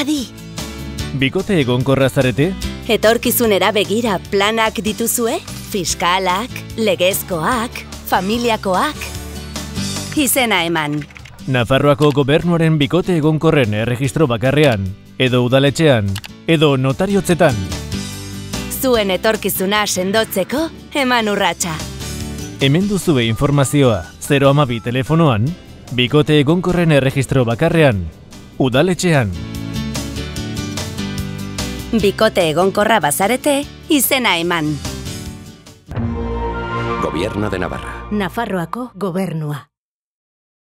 Adi, Bikote egonkorra zarete? etorkizunera begira planak dituzue? Fiskalak, legezkoak, familiakoak? Izena eman. Nafarroako gobernuaren bikote egonkorren erregistro bakarrean, edo udaletxean, edo notariotzetan. Zuen etorkizuna sendotzeko, eman urratsa. Hemen duzue informazioa 012 telefonoan, bikote egonkorren erregistro bakarrean, udaletxean. Bikote egonkorra bazarete, izena eman. Gobierno de Navarra. Nafarroako gobernua.